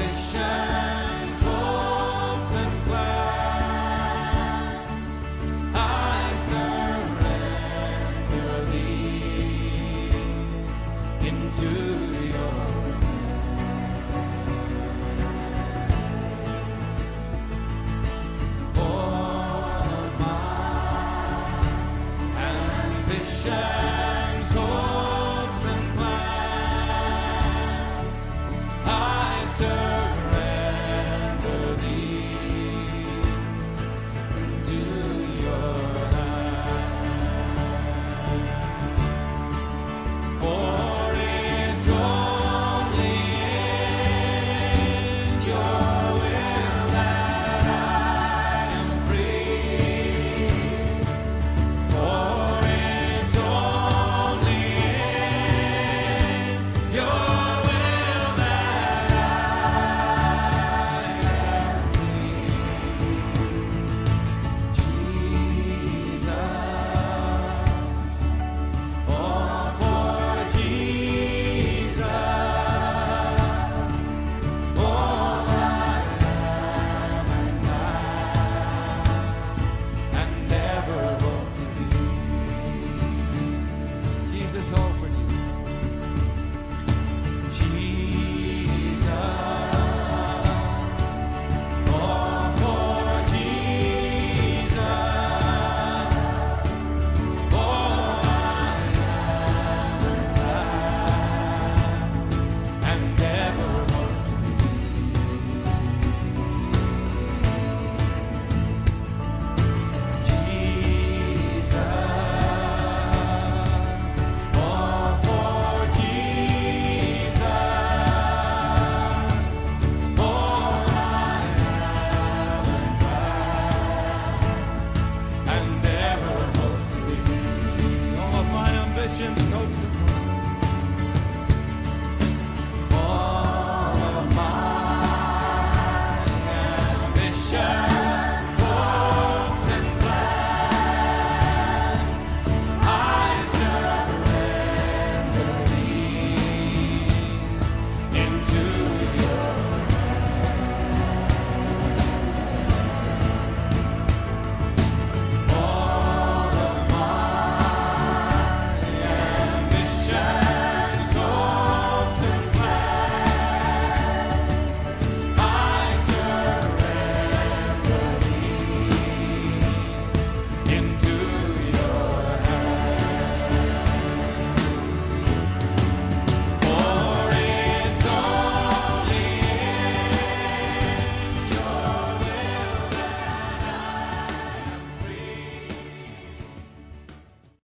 bishop.